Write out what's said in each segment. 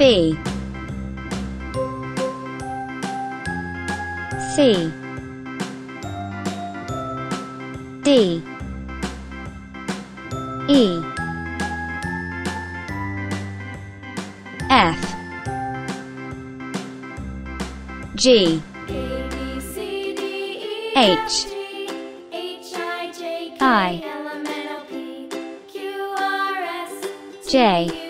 B. C. D. E. F. G. H. I. J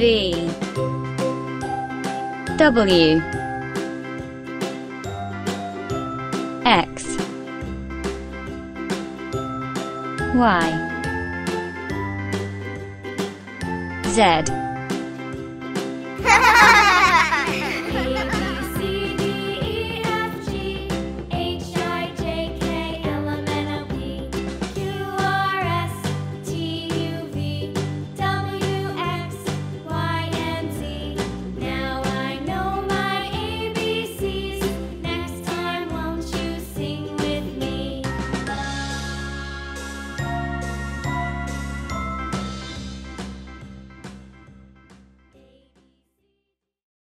V W X Y Z